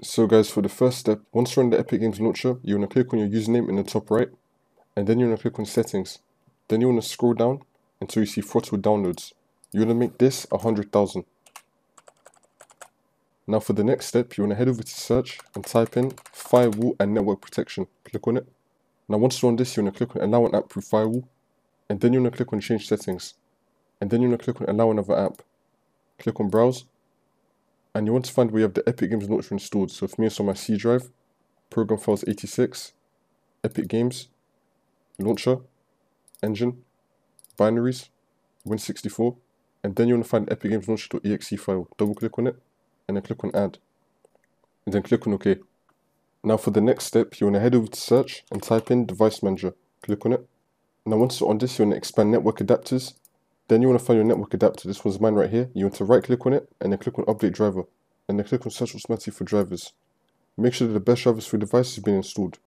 So guys, for the first step, once you're on the Epic Games launcher, you want to click on your username in the top right, and then you want to click on settings. Then you want to scroll down until you see throttle downloads. You want to make this 100,000. Now for the next step, you want to head over to search and type in firewall and network protection. Click on it. Now once you're on this, you want to click on allow an app through firewall, and then you want to click on change settings. And then you want to click on allow another app. Click on browse, and you want to find where you have the Epic Games launcher installed. So for me, it's on my C drive, program files 86, Epic Games, launcher, engine, binaries, Win64, and then you want to find Epic Games launcher.exe file. Double click on it, and then click on add, and then click on OK. Now for the next step, you want to head over to search and type in device manager. Click on it. Now once you're on this, you want to expand network adapters. Then you want to find your network adapter. This one's mine right here. You want to right click on it and then click on update driver. And then click on search automatically for drivers. Make sure that the best drivers for your device has been installed.